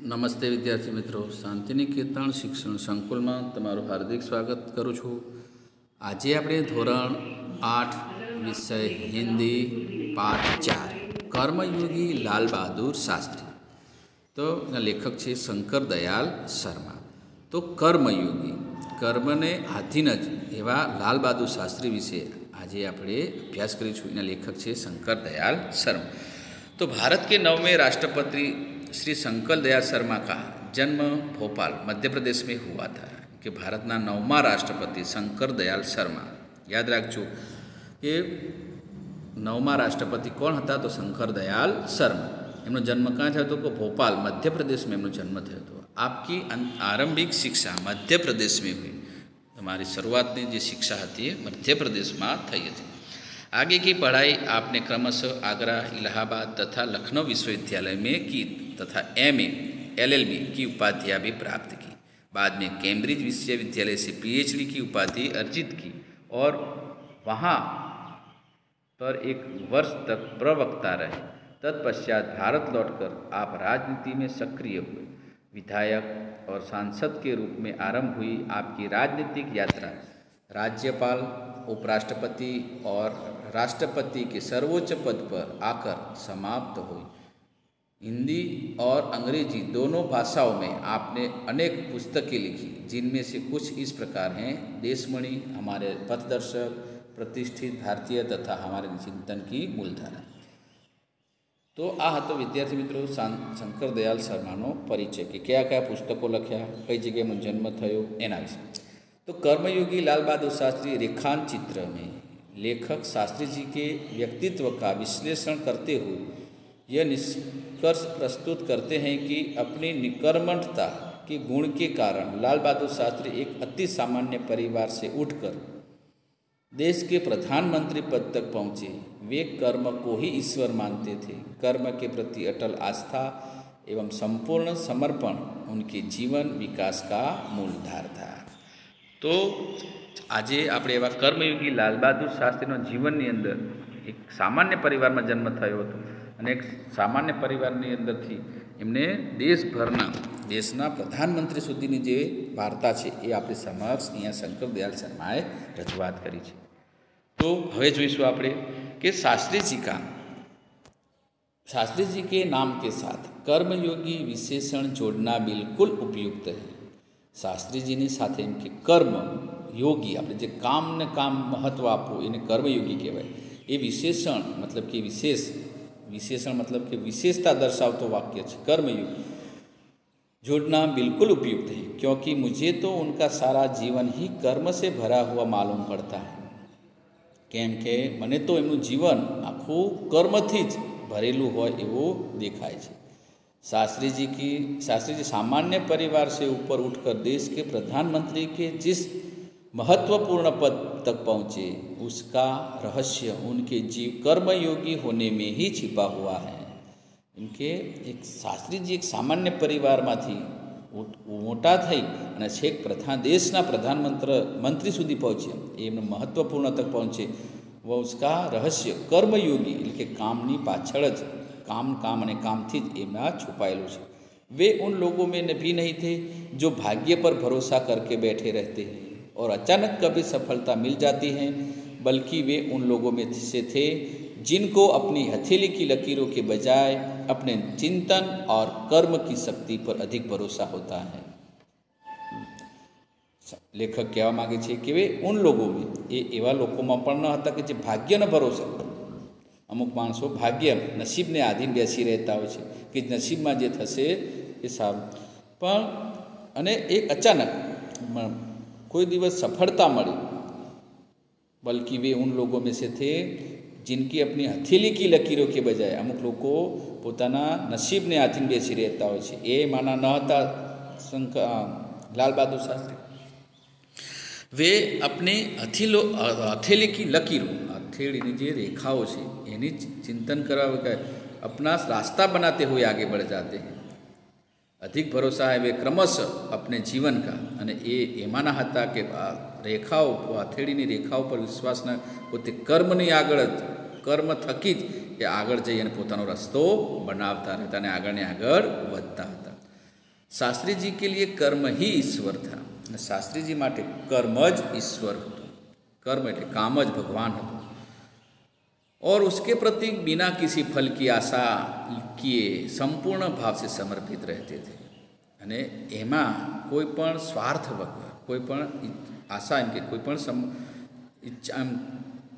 નમસ્તે વિદ્યાર્થી મિત્રો. શાંતિનિકેતન શિક્ષણ સંકુલમાં તમારું હાર્દિક સ્વાગત કરું છું. આજે આપણે ધોરણ આઠ, વિષય હિન્દી, પાઠ ચાર, કર્મયોગી લાલ બહાદુર શાસ્ત્રી. તો એના લેખક છે શંકર દયાલ શર્મા. તો કર્મયોગી, કર્મને આધીન જ એવા લાલ બહાદુર શાસ્ત્રી વિશે આજે આપણે અભ્યાસ કરીશું. એના લેખક છે શંકર દયાલ શર્મા. તો ભારત કે નવમે રાષ્ટ્રપતિ श्री शंकर दयाल शर्मा का जन्म भोपाल मध्य प्रदेश में हुआ था कि भारतना नवमा राष्ट्रपति शंकर दयाल शर्मा યાદ રાખજો એ નવમા રાષ્ટ્રપતિ કોણ હતા તો શંકર દયાલ શર્મા એમનો જન્મ ક્યાં થયો હતો કે ભોપાલ મધ્યપ્રદેશમાં એમનો જન્મ થયો હતો આપકી આરંભિક શિક્ષા મધ્યપ્રદેશમાં હુઈ તમારી શરૂઆતની જે શિક્ષા હતી એ મધ્યપ્રદેશમાં થઈ હતી आगे की पढ़ाई आपने क्रमशः आगरा, इलाहाबाद तथा लखनऊ विश्वविद्यालय में की तथा M A L L B की उपाधियाँ भी प्राप्त की। बाद में कैम्ब्रिज विश्वविद्यालय से पीएचडी की उपाधि अर्जित की और वहाँ पर एक वर्ष तक प्रवक्ता रहे। तत्पश्चात भारत लौटकर आप राजनीति में सक्रिय हुए। विधायक और सांसद के रूप में आरंभ हुई आपकी राजनीतिक यात्रा। राज्यपाल, उपराष्ट्रपति और राष्ट्रपति के सर्वोच्च पद पर आकर समाप्त हुई हिंदी और अंग्रेजी दोनों भाषाओं में आपने अनेक पुस्तकें लिखी जिनमें से कुछ इस प्रकार हैं देशमणि हमारे पथदर्शक प्रतिष्ठित भारतीय तथा हमारे चिंतन की मूलधारा તો આ હતો વિદ્યાર્થી મિત્રો શંકર દયાલ શર્માનો પરિચય કે કયા કયા પુસ્તકો લખ્યા કઈ જગ્યાએ જન્મ થયો એના વિશે तो कर्मयोगी लाल बहादुर शास्त्री रेखान चित्र में लेखक शास्त्री जी के व्यक्तित्व का विश्लेषण करते हुए यह निष्कर्ष प्रस्तुत करते हैं कि अपनी निकर्मठता के गुण के कारण लाल बहादुर शास्त्री एक अति सामान्य परिवार से उठकर देश के प्रधानमंत्री पद तक पहुँचे। वे कर्म को ही ईश्वर मानते थे। कर्म के प्रति अटल आस्था एवं संपूर्ण समर्पण उनके जीवन विकास का मूलधार था। તો આજે આપણે એવા કર્મયોગી લાલ બહાદુર શાસ્ત્રીનો જીવનની અંદર એક સામાન્ય પરિવારમાં જન્મ થયો હતો અને એક સામાન્ય પરિવારની અંદરથી એમને દેશભરના દેશના પ્રધાનમંત્રી સુધીની જે વાર્તા છે એ આપણી સમક્ષ અહીંયા શંકર દયાલ શર્માએ રજૂઆત કરી છે તો હવે જોઈશું આપણે કે શાસ્ત્રીજી કા शास्त्री जी के नाम के साथ कर्मयोगी विशेषण जोड़ना बिल्कुल उपयुक्त है શાસ્ત્રીજીની સાથે એમ કે કર્મ યોગી આપણે જે કામને કામ મહત્ત્વ આપવું એને કર્મયોગી કહેવાય એ વિશેષણ મતલબ કે વિશેષ विशेषण मतलब कि विशेषता दर्शावतो वाक्य है कर्मयुग जोड़ना बिल्कुल उपयुक्त है क्योंकि मुझे तो उनका सारा जीवन ही कर्म से भरा हुआ मालूम पड़ता है કેમ કે મને તો એમનું જીવન આખું કર્મથી જ ભરેલું હોય એવું દેખાય છે शास्त्री जी की शास्त्री जी सामान्य परिवार से ऊपर उठकर देश के प्रधानमंत्री के जिस महत्वपूर्ण पद तक पहुँचे, उसका रहस्य उनके जीव कर्मयोगी होने में ही छिपा हुआ है। इनके एक शास्त्री जी एक सामान्य परिवार में थी। मोटा थी छेक प्रथा देश प्रधानमंत्री, मंत्री सुधी पहुँचे, एम महत्वपूर्ण तक पहुँचे। व उसका रहस्य कर्मयोगी इन के काम की पाचड़ काम काम ने काम थी एम छुपायेलू है वे उन लोगों में भी नहीं थे जो भाग्य पर भरोसा करके बैठे रहते हैं। और अचानक कभी सफलता मिल जाती है बल्कि वे उन लोगों में से थे जिनको अपनी हथेली की लकीरों के बजाय अपने चिंतन और कर्म की शक्ति पर अधिक भरोसा होता है લેખક કહેવા માગે છે કે વે ઉન લોકોમાં એ એવા લોકોમાં પણ ન હતા કે જે ભાગ્યનો ભરોસો અમુક માણસો ભાગ્ય નસીબને આધીન બેસી રહેતા હોય છે કે નસીબમાં જે થશે એ સારું પણ અને એક અચાનક कोई दिवस सफलता मिली बल्कि वे उन लोगों में से थे जिनकी अपनी हथेली की लकीरों के बजाय अमुक लोग को पोताना नसीब ने आथिन बेसी रहता हो माना न था शंख लाल बहादुर शास्त्री। वे अपने हथेलो, हथेली की लकीरों, हथेली जो रेखाओं से चिंतन करा अपना रास्ता बनाते हुए आगे बढ़ जाते हैं। अधिक भरोसा है वे क्रमश अपने जीवन का, अने ए एमा था कि रेखाओं हथेड़ी रेखाओं पर विश्वास न पोते कर्म कर्मनी आग कर्म थकी आग जाइता रस्त बनावता रहता आग ने आगता था शास्त्री जी के लिए कर्म ही ईश्वर था शास्त्री जी कर्मज ईश्वर कर्म एट कामज भगवान था और उसके प्रति बिना किसी फल की आशा किए संपूर्ण भाव से समर्पित रहते थे અને એમાં કોઈ પણ સ્વાર્થ વગર કોઈ પણ આશા એમ કે કોઈ પણ સમ ઈચ્છા એમ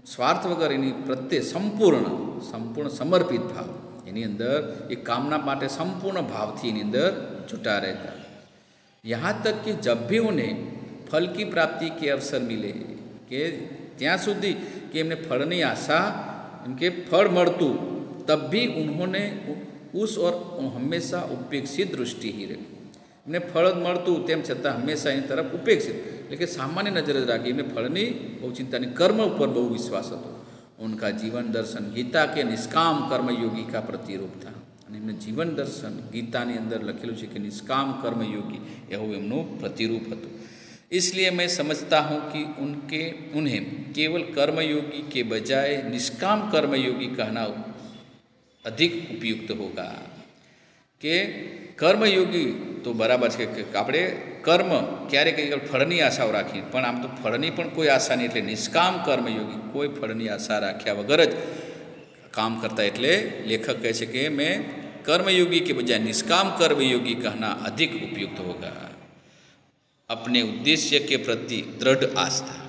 સ્વાર્થ વગર એની પ્રત્યે સંપૂર્ણ સંપૂર્ણ સમર્પિત ભાવ એની અંદર એ કામના માટે સંપૂર્ણ ભાવથી એની અંદર जुटा रहता यहाँ तक कि जब भी उन्हें फल की प्राप्ति के अवसर मिले કે ત્યાં સુધી કે એમને ફળની આશા એમ કે ફળ મળતું તબ भी उन्होंने उस और हमेशा उपेक्षित दृष्टि ही रखी એમને ફળ જ મળતું તેમ છતાં હંમેશા એની તરફ ઉપેક્ષિત એટલે કે સામાન્ય નજર જ રાખી એમને ફળની બહુ ચિંતા નહીં કર્મ ઉપર બહુ વિશ્વાસ હતો ઉનકા જીવન દર્શન ગીતા કે નિષ્કામ કર્મયોગી કા પ્રતિરૂપ था અને એમનું જીવન દર્શન ગીતાની અંદર લખેલું છે કે નિષ્કામ કર્મયોગી એવું એમનું પ્રતિરૂપ હતું इसलिए मैं समझता हूँ कि उनके उन्हें केवल कर्मयोगी के बजाय निष्काम कर्मयोगी कहना अधिक उपयुक्त होगा કે કર્મયોગી તો બરાબર છે કે આપણે કર્મ ક્યારેક ફળની આશાઓ રાખી પણ આમ તો ફળની પણ કોઈ આશા નહીં એટલે નિષ્કામ કર્મયોગી કોઈ ફળની આશા રાખ્યા વગર જ કામ કરતા એટલે લેખક કહે છે કે મેં कर्मयोगी के बजाय निष्काम कर्मयोगी कहना अधिक उपयुक्त होगा अपने उद्देश्य के प्रति दृढ़ आस्था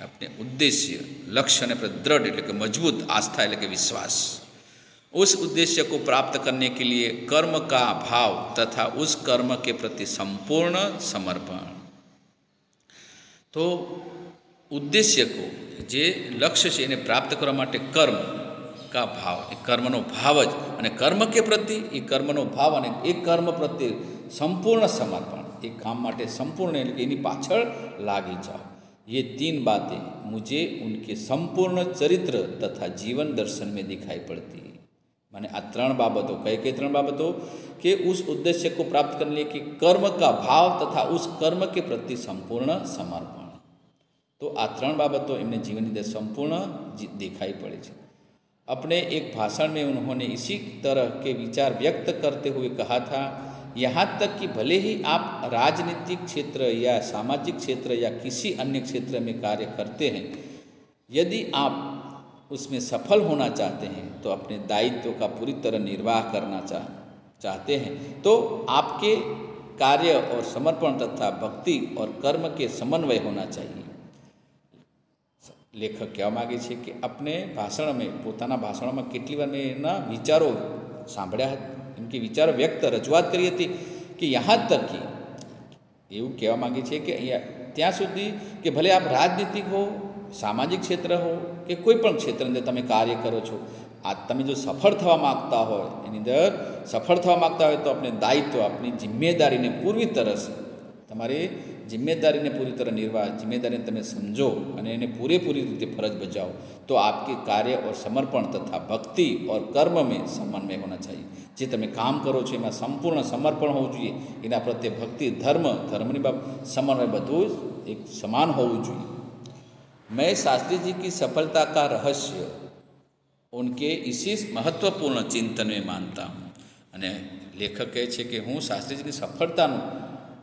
अपने उद्देश्य लक्ष्य ने प्रति दृढ़ એટલે કે મજબૂત આસ્થા એટલે કે વિશ્વાસ उस उद्देश्य को प्राप्त करने के लिए कर्म का भाव तथा उस कर्म के प्रति संपूर्ण समर्पण તો ઉદ્દેશ્ય કો જે લક્ષ્ય છે એને પ્રાપ્ત કરવા માટે કર્મ કા ભાવ એ કર્મનો ભાવ જ અને કર્મ કે પ્રતિ એ કર્મનો ભાવ અને એ કર્મ પ્રત્યે સંપૂર્ણ સમર્પણ એ કામ માટે સંપૂર્ણ એટલે કે એની પાછળ લાગી જાઓ ये तीन बातें मुझे उनके संपूर्ण चरित्र तथा जीवन दर्शन में दिखाई पड़ती माने आ त्रण बाबतों कई कई त्रण बाबतों कि उस उद्देश्य को प्राप्त करने के कर्म का भाव तथा उस कर्म के प्रति संपूर्ण समर्पण तो आ त्रण बाबतों एमने जीवन अंदर संपूर्ण दिखाई पड़े છે अपने एक भाषण में उन्होंने इसी तरह के विचार व्यक्त करते हुए कहा था यहाँ तक कि भले ही आप राजनीतिक क्षेत्र या सामाजिक क्षेत्र या किसी अन्य क्षेत्र में कार्य करते हैं यदि आप उसमें सफल होना चाहते हैं तो अपने दायित्व का पूरी तरह निर्वाह करना चाह चाहते हैं तो आपके कार्य और समर्पण तथा भक्ति और कर्म के समन्वय होना चाहिए લેખક કહેવા માગે છે કે આપણે ભાષણમાં પોતાના ભાષણોમાં કેટલી વાર મેં એના વિચારો સાંભળ્યા એમ કે વિચારો વ્યક્ત રજૂઆત કરી હતી કે યહાં તક કે એવું કહેવા માગે છે કે અહીંયા ત્યાં સુધી કે ભલે આપ રાજનીતિક હો સામાજિક ક્ષેત્ર હો કે કોઈ પણ ક્ષેત્ર અંદર તમે કાર્ય કરો છો આ તમે જો સફળ થવા માગતા હોય એની અંદર સફળ થવા માગતા હોય તો આપણે દાયિત્વ આપણી જિમ્મેદારીને પૂરવી તરસ તમારે जिम्मेदारी पूरी तरह निर्वाह जिम्मेदारी તમે સમજો અને એને પૂરેપૂરી રીતે ફરજ બજાવો તો आपके कार्य और समर्पण तथा भक्ति और कर्म में समन्वय होना चाहिए જે તમે કામ કરો છો એમાં સંપૂર્ણ સમર્પણ હોવું જોઈએ એના પ્રત્યે ભક્તિ ધર્મ ધર્મની બાબત સમન્વય બધું એક સમાન હોવું જોઈએ मैं शास्त्री जी की सफलता का रहस्य उनके इसी महत्वपूर्ण चिंतन में मानता हूँ અને લેખક કહે છે કે હું શાસ્ત્રીજીની સફળતાનું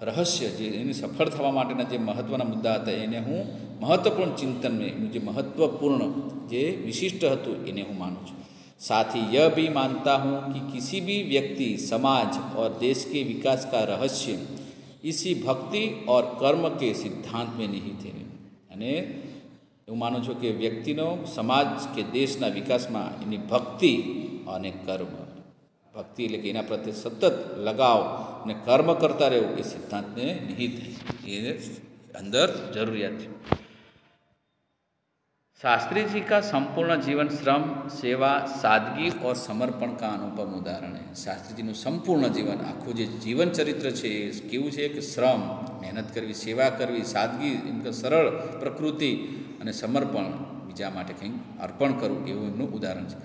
રહસ્ય જે એને સફળ થવા માટેના જે મહત્ત્વના મુદ્દા હતા એને હું મહત્ત્વપૂર્ણ ચિંતનને એનું જે મહત્ત્વપૂર્ણ જે વિશિષ્ટ હતું એને હું માનું છું साथ ही यह भी मानता हूँ कि किसी भी व्यक्ति समाज और देश के विकास का रहस्य इसी भक्ति और कर्म के સિદ્ધાંત મેં નિહિત છે અને હું માનું છું કે વ્યક્તિનો સમાજ કે દેશના વિકાસમાં એની ભક્તિ અને કર્મ ભક્તિ એટલે કે એના પ્રત્યે સતત લગાવ અને કર્મ કરતા રહેવું એ સિદ્ધાંતને નિહિત એ અંદર જરૂરિયાત છે शास्त्री जी का संपूर्ण जीवन श्रम सेवा सादगी और समर्पण का अनुपम उदाहरण है શાસ્ત્રીજીનું સંપૂર્ણ જીવન આખું જે જીવન ચરિત્ર છે એ કેવું છે કે શ્રમ મહેનત કરવી સેવા કરવી સાદગી એમ કે સરળ પ્રકૃતિ અને સમર્પણ બીજા માટે કંઈક અર્પણ કરવું એવું એમનું ઉદાહરણ છે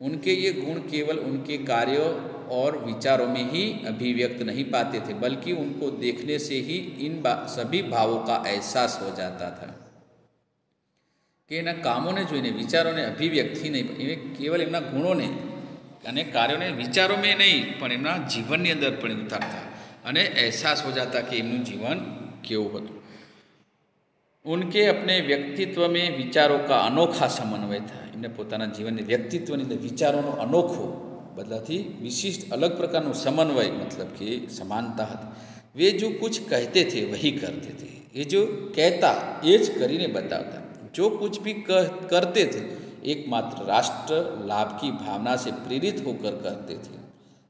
उनके ये गुण केवल उनके कार्यों और विचारों में ही अभिव्यक्त नहीं पाते थे बल्कि उनको देखने से ही इन सभी भावों का एहसास हो जाता था કે એના કામોને જોઈને વિચારોને અભિવ્યક્તિ નહીં એ કેવલ એમના ગુણોને અને કાર્યોને વિચારોમાં નહીં પણ એમના જીવનની અંદર પણ ઉતારતા અને અહેસાસ હો જાતા કે એમનું જીવન કેવું હતું ઉનકે अपने વ્યક્તિત્વ में વિચારો કા અનોખા સમન્વય था એમને પોતાના જીવનની વ્યક્તિત્વની અંદર વિચારોનો અનોખો બદલાથી વિશિષ્ટ અલગ પ્રકારનું સમન્વય મતલબ કે સમાનતા હતી વે જો કુછ કહેતે થે વહી કરતે થે એ જો કહેતા એ જ કરીને બતાવતા જો કુછ ભી કરતે થે એકમાત્ર રાષ્ટ્ર લાભ की भावना से प्रेरित होकर करते थे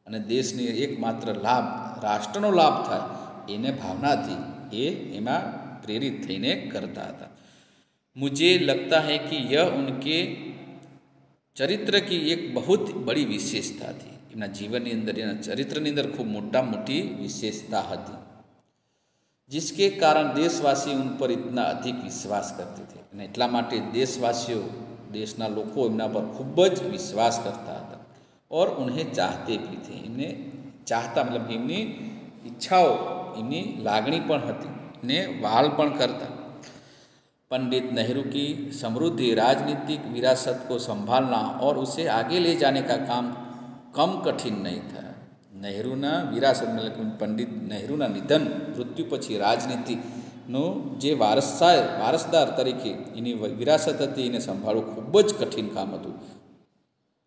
અને દેશને એકમાત્ર લાભ રાષ્ટ્રનો લાભ થાય એને ભાવનાથી એ એમાં પ્રેરિત થઈને કરતા હતા मुझे लगता है कि यह उनके ચરિત્ર કી એક બહુ બડી વિશેષતા હતી એમના જીવનની અંદર એના ચરિત્રની અંદર ખૂબ મોટા મોટી વિશેષતા હતી जिसके कारण देशवासी उन पर इतना अधिक विश्वास करते थे અને એટલા માટે દેશવાસીઓ દેશના લોકો એમના પર ખૂબ જ વિશ્વાસ કરતા હતા और उन्हें चाहते भी थे એમને ચાહતા મતલબ એમની ઈચ્છાઓ એમની લાગણી પણ હતી ને વાલ પણ કરતા पंडित नेहरू की समृद्धि राजनीतिक विरासत को संभालना और उसे आगे ले जाने का काम कम कठिन नहीं था નહેરુના વિરાસત મતલબ પંડિત નહેરુના નિધન મૃત્યુ પછી રાજનીતિનો જે વારસા વારસદાર તરીકે એની વિરાસત હતી એને સંભાળવું ખૂબ જ કઠિન કામ હતું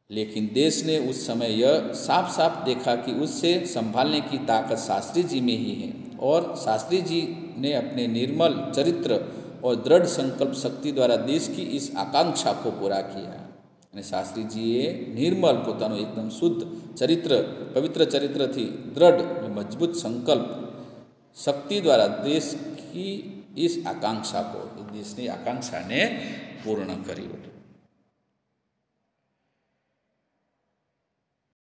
लेकिन देश ने उस समय यह साफ साफ देखा कि उससे संभालने की ताकत शास्त्री जी में ही है और शास्त्री जी ने अपने निर्मल चरित्र और दृढ़ संकल्प शक्ति द्वारा देश की इस आकांक्षा को पूरा किया અને શાસ્ત્રીજીએ નિર્મલ પોતાનું એકદમ શુદ્ધ ચરિત્ર પવિત્ર ચરિત્રથી દ્રઢ અને મજબૂત સંકલ્પ શક્તિ દ્વારા દેશ કી ઇસ આકાંક્ષા કો દેશની આકાંક્ષાને પૂર્ણ કર્યું હતું